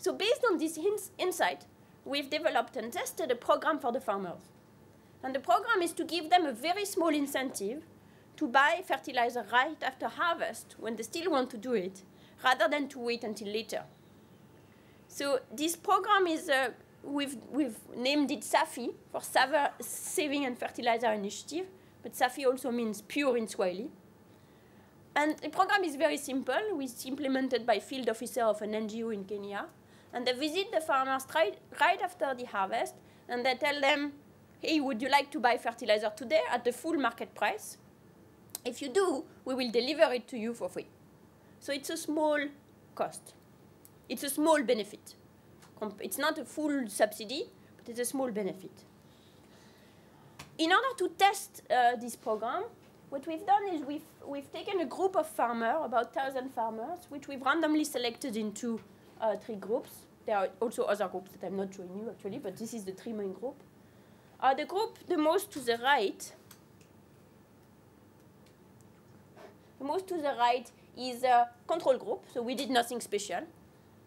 So based on this insight, we've developed and tested a program for the farmers. And the program is to give them a very small incentive to buy fertilizer right after harvest when they still want to do it, rather than to wait until later. So this program is, uh, we've, we've named it SAFI for Saving and Fertilizer Initiative, but SAFI also means pure in Swahili. And the program is very simple. It's implemented by field officer of an NGO in Kenya. And they visit the farmers right, right after the harvest, and they tell them, hey, would you like to buy fertilizer today at the full market price? If you do, we will deliver it to you for free. So it's a small cost. It's a small benefit. It's not a full subsidy, but it's a small benefit. In order to test uh, this program, what we've done is we've, we've taken a group of farmers, about 1,000 farmers, which we've randomly selected into uh, three groups. There are also other groups that I'm not showing you actually, but this is the three main group. Uh, the group the most to the right, the most to the right is a control group, so we did nothing special.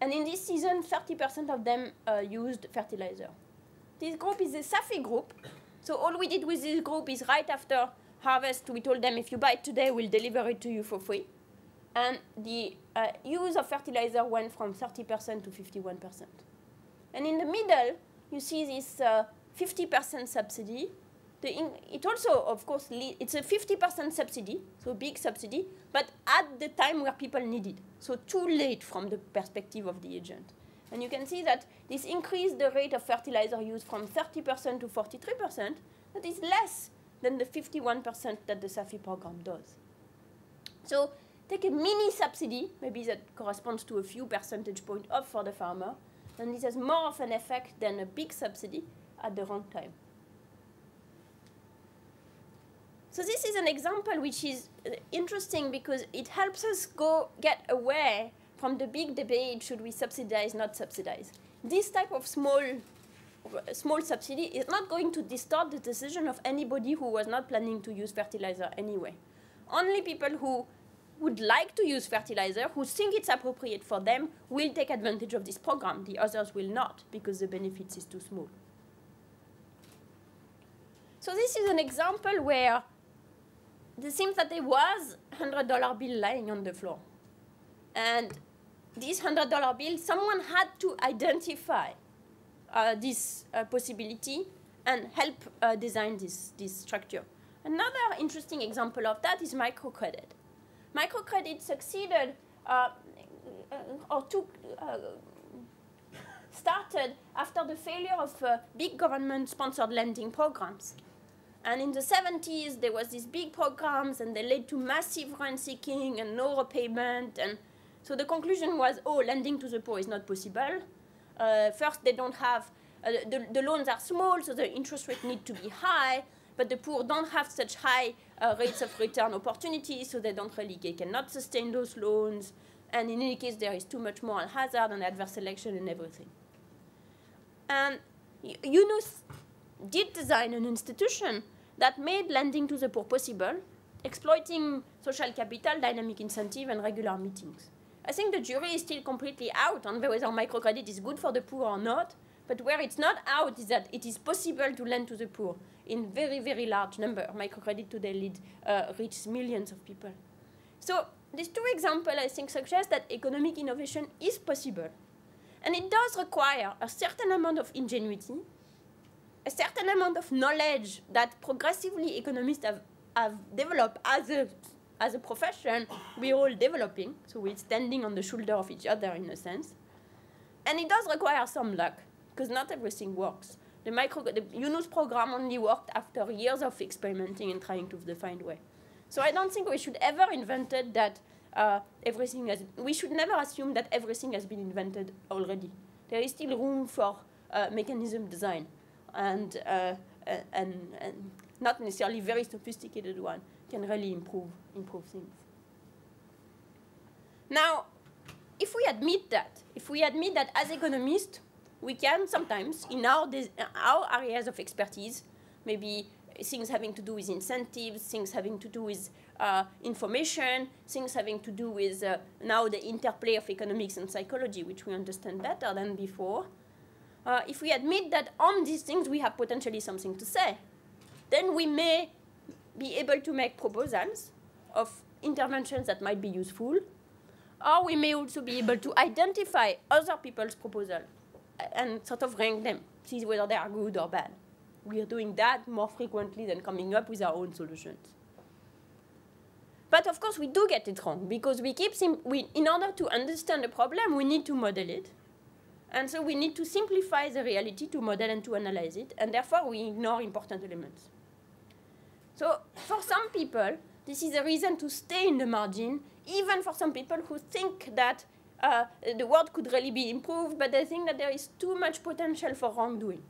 And in this season, 30% of them uh, used fertilizer. This group is a SAFI group. So all we did with this group is right after harvest, we told them if you buy it today, we'll deliver it to you for free. And the uh, use of fertilizer went from 30% to 51%. And in the middle, you see this 50% uh, subsidy. it also, of course, it's a 50% subsidy, so big subsidy, but at the time where people need it. So too late from the perspective of the agent. And you can see that this increased the rate of fertilizer use from 30% to 43%. That is less than the 51% that the SAFI program does. So take a mini subsidy, maybe that corresponds to a few percentage point off for the farmer, and this has more of an effect than a big subsidy at the wrong time. So this is an example which is uh, interesting because it helps us go get away from the big debate, should we subsidize, not subsidize. This type of small small subsidy is not going to distort the decision of anybody who was not planning to use fertilizer anyway. Only people who would like to use fertilizer, who think it's appropriate for them, will take advantage of this program. The others will not, because the benefits is too small. So this is an example where it seems that there was a $100 bill lying on the floor. And this $100 bill, someone had to identify uh, this uh, possibility and help uh, design this, this structure. Another interesting example of that is microcredit. Microcredit succeeded uh, uh, or took, uh, started after the failure of big government-sponsored lending programs. And in the 70s, there was these big programs, and they led to massive rent seeking and no repayment. And so the conclusion was, oh, lending to the poor is not possible. Uh, first, they don't have, uh, the, the loans are small, so the interest rate need to be high, but the poor don't have such high uh, rates of return opportunities, so they don't really, they cannot sustain those loans. And in any case, there is too much moral hazard and adverse selection and everything. And Yunus did design an institution that made lending to the poor possible, exploiting social capital, dynamic incentive, and regular meetings. I think the jury is still completely out on whether microcredit is good for the poor or not. But where it's not out is that it is possible to lend to the poor in very, very large number. Microcredit today lead, uh, reaches millions of people. So these two examples, I think, suggest that economic innovation is possible. And it does require a certain amount of ingenuity, a certain amount of knowledge that progressively economists have, have developed as a as a profession, we're all developing, so we're standing on the shoulder of each other in a sense. And it does require some luck, because not everything works. The, micro, the program only worked after years of experimenting and trying to find way. So I don't think we should ever invented that uh, everything has, we should never assume that everything has been invented already. There is still room for uh, mechanism design and, uh, and, and not necessarily very sophisticated one can really improve, improve things. Now, if we admit that, if we admit that as economists, we can sometimes, in our, our areas of expertise, maybe things having to do with incentives, things having to do with uh, information, things having to do with uh, now the interplay of economics and psychology, which we understand better than before. Uh, if we admit that on these things we have potentially something to say, then we may be able to make proposals of interventions that might be useful, or we may also be able to identify other people's proposals and sort of rank them, see whether they are good or bad. We are doing that more frequently than coming up with our own solutions. But of course, we do get it wrong because we keep, we, in order to understand the problem, we need to model it. And so we need to simplify the reality to model and to analyze it, and therefore we ignore important elements. So for some people, this is a reason to stay in the margin, even for some people who think that uh, the world could really be improved, but I think that there is too much potential for wrongdoing.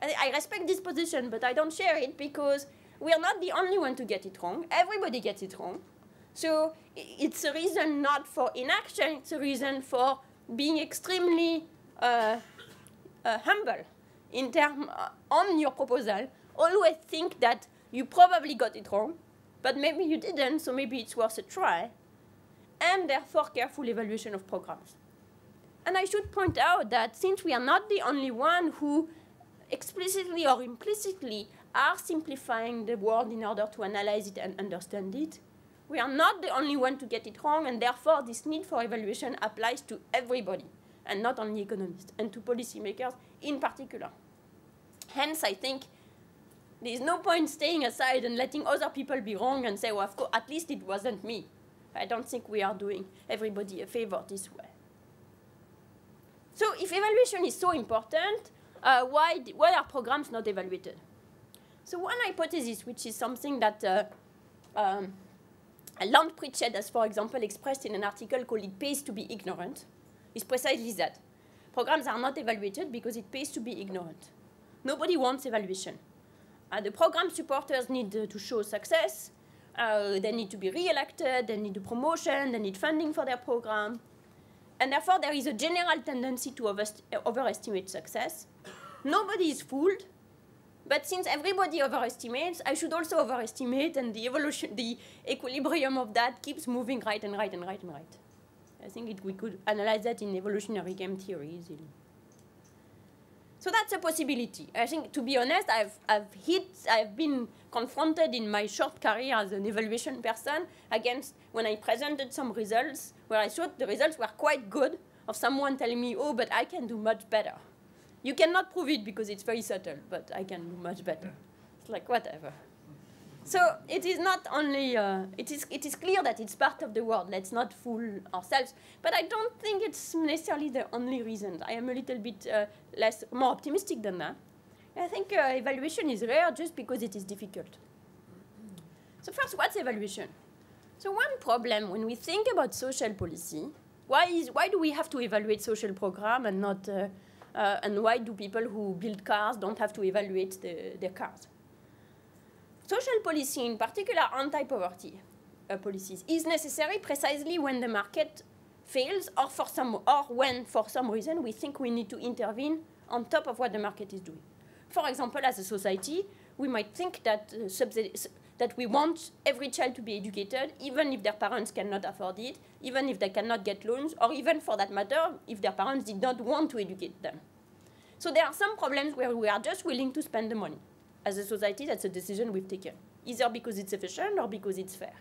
I, I respect this position, but I don't share it because we are not the only one to get it wrong. Everybody gets it wrong. So it's a reason not for inaction, it's a reason for being extremely uh, uh, humble in term uh, on your proposal. Always think that you probably got it wrong, but maybe you didn't, so maybe it's worth a try. And therefore, careful evaluation of programs. And I should point out that since we are not the only one who explicitly or implicitly are simplifying the world in order to analyze it and understand it, we are not the only one to get it wrong, and therefore this need for evaluation applies to everybody, and not only economists, and to policymakers in particular. Hence, I think there's no point staying aside and letting other people be wrong and say, well, of course, at least it wasn't me. I don't think we are doing everybody a favor this way. So if evaluation is so important, uh, why, why are programs not evaluated? So one hypothesis, which is something that uh, um, Lant Pritchett has, for example, expressed in an article called It Pays to Be Ignorant, is precisely that. Programs are not evaluated because it pays to be ignorant. Nobody wants evaluation. Uh, the program supporters need uh, to show success. Uh, they need to be re-elected. They need a promotion. They need funding for their program. And therefore, there is a general tendency to overestimate success. Nobody is fooled. But since everybody overestimates, I should also overestimate, and the evolution, the equilibrium of that keeps moving right and right and right and right. I think it, we could analyze that in evolutionary game theory easily. So that's a possibility. I think, to be honest, I've, I've hit, I've been confronted in my short career as an evaluation person against when I presented some results where I thought the results were quite good of someone telling me, oh, but I can do much better. You cannot prove it because it's very subtle, but I can do much better. It's like, whatever. So it is not only, uh, it, is, it is clear that it's part of the world. Let's not fool ourselves. But I don't think it's necessarily the only reason. I am a little bit uh, less, more optimistic than that. I think uh, evaluation is rare just because it is difficult. So first, what's evaluation? So one problem when we think about social policy, why, is, why do we have to evaluate social program and not, uh, uh, and why do people who build cars don't have to evaluate the, their cars? Social policy, in particular anti-poverty uh, policies, is necessary precisely when the market fails or, for some, or when, for some reason, we think we need to intervene on top of what the market is doing. For example, as a society, we might think that, uh, that we want every child to be educated, even if their parents cannot afford it, even if they cannot get loans, or even for that matter, if their parents did not want to educate them. So there are some problems where we are just willing to spend the money as a society, that's a decision we've taken, either because it's efficient or because it's fair.